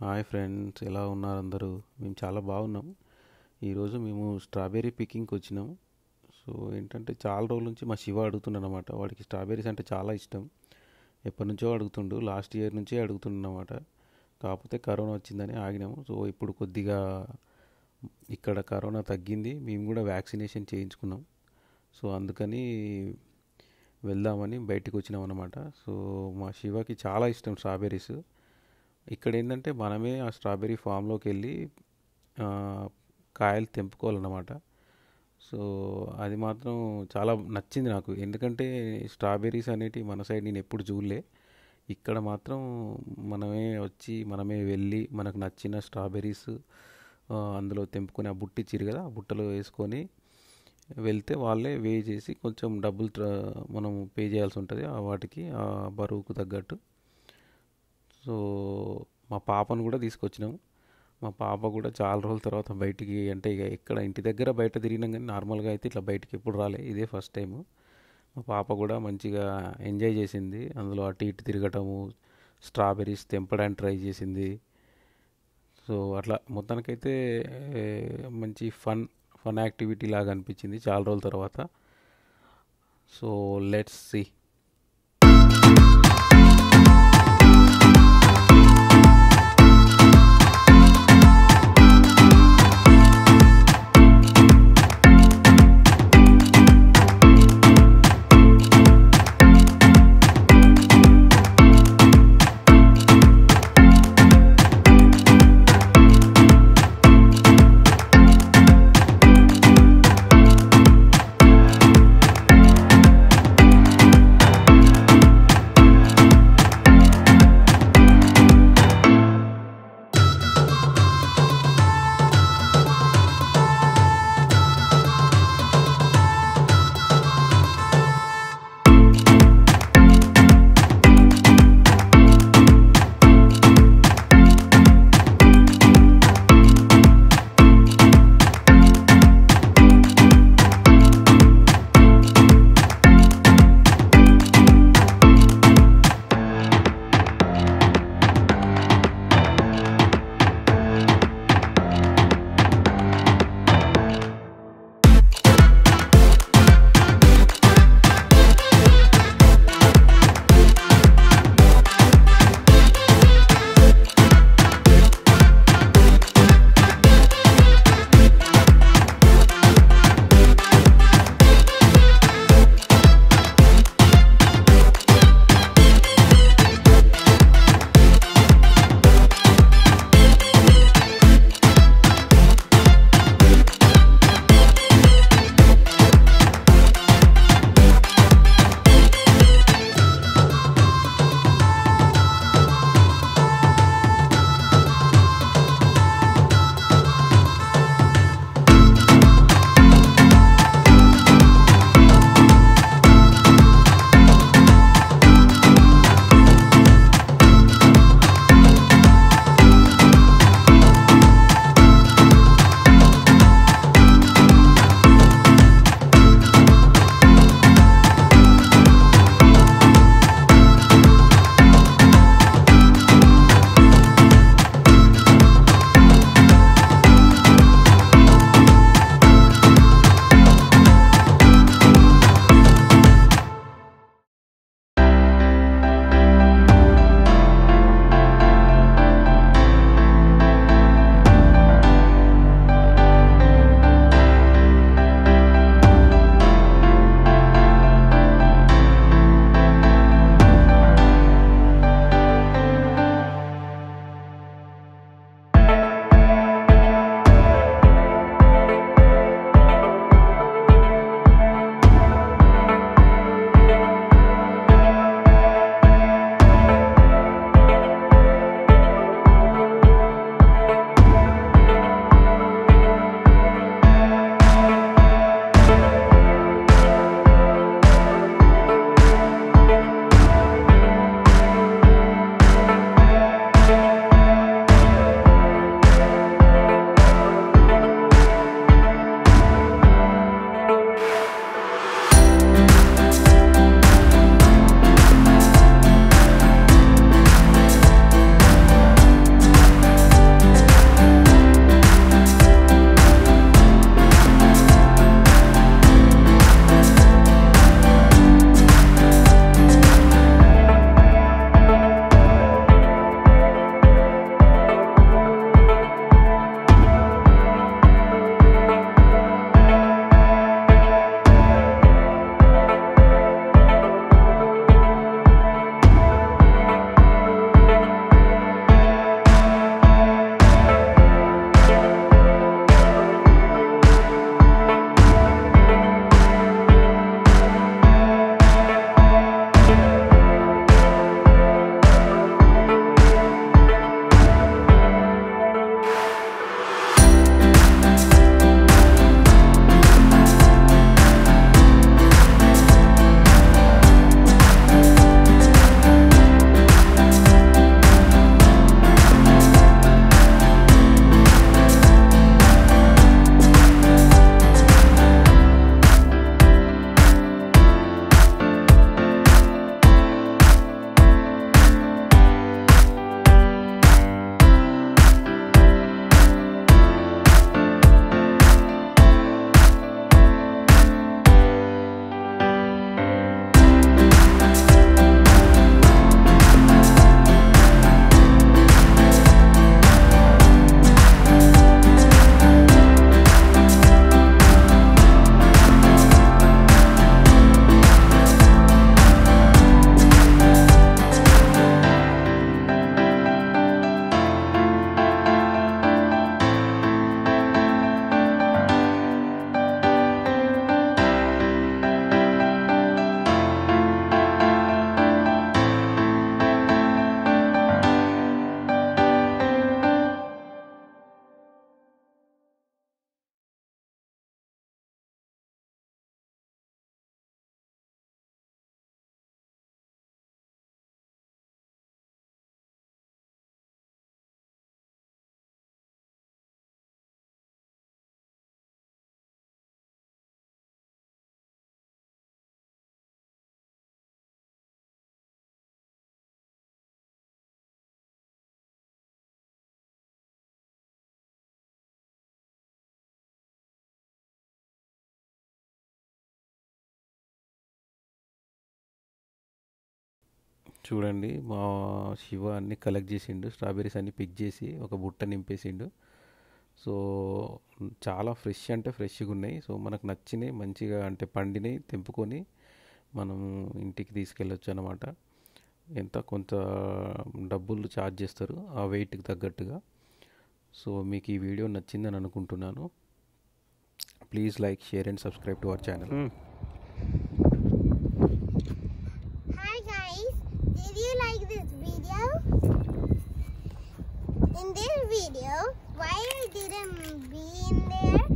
Hi friends ఎలా ఉన్నారు అందరూ? మేము చాలా బాగున్నాం. ఈరోజు మేము స్ట్రాబెర్రీ పికింగ్కి వచ్చినాం. సో ఏంటంటే చాలా రోజుల నుంచి మా శివ అడుగుతున్నాడు అనమాట వాడికి స్ట్రాబెర్రీస్ అంటే చాలా ఇష్టం. ఎప్పటి నుంచో అడుగుతుండు. లాస్ట్ ఇయర్ నుంచే అడుగుతుండనమాట కాకపోతే కరోనా వచ్చిందని ఆగినాము సో ఇప్పుడు కొద్దిగా ఇక్కడ కరోనా తగ్గింది. మేము కూడా వ్యాక్సినేషన్ చేయించుకున్నాం. సో అందుకని వెళ్దామని బయటికి వచ్చినాం అనమాట సో మా శివకి చాలా ఇష్టం స్ట్రాబెర్రీస్. ఇక్కడ ఏంటంటే మనమే ఆ స్ట్రాబెర్రీ ఫామ్లోకి వెళ్ళి కాయలు తెంపుకోవాలన్నమాట. సో అది మాత్రం చాలా నచ్చింది నాకు. ఎందుకంటే స్ట్రాబెర్రీస్ అనేటివి మన సైడ్ నేను ఎప్పుడు చూడలే. ఇక్కడ మాత్రం మనమే వచ్చి మనమే వెళ్ళి మనకు నచ్చిన స్ట్రాబెర్రీస్ అందులో తెంపుకొని ఆ బుట్టి ఇచ్చిరు కదా ఆ బుట్టలో వేసుకొని వెళ్తే వాళ్ళే వే చేసి కొంచెం డబ్బులు మనం పే చేయాల్సి ఉంటుంది. ఆ వాటికి ఆ బరువుకు తగ్గట్టు. సో మా పాపను కూడా తీసుకొచ్చినాము మా పాప కూడా చాలా రోజుల తర్వాత బయటికి అంటే ఇక ఎక్కడ ఇంటి దగ్గర బయట తిరిగినాం కానీ నార్మల్గా అయితే ఇట్లా బయటికి ఎప్పుడు రాలే. ఇదే ఫస్ట్ టైం మా పాప కూడా మంచిగా ఎంజాయ్ చేసింది. అందులో అటు ఇటు తిరగటము స్ట్రాబెర్రీస్ తెంపడానికి ట్రై చేసింది. సో అట్లా మొత్తానికైతే మంచి ఫన్ ఫన్ యాక్టివిటీ లాగా అనిపించింది చాలా రోజుల తర్వాత. So let's see. చూడండి మా శివ అన్ని కలెక్ట్ చేసిండు స్ట్రాబెర్రీస్ అన్ని పిక్ చేసి ఒక బుట్ట నింపేసిండు. సో చాలా ఫ్రెష్ అంటే ఫ్రెష్గా ఉన్నాయి. సో మనకు నచ్చినాయి మంచిగా అంటే పండినాయి తెంపుకొని మనం ఇంటికి తీసుకెళ్ళొచ్చు అనమాట ఎంత కొంత డబ్బులు ఛార్జ్ చేస్తారు ఆ వెయిట్కి తగ్గట్టుగా. సో మీకు ఈ వీడియో నచ్చిందని అనుకుంటున్నాను. Please like share and subscribe to our channel fish there.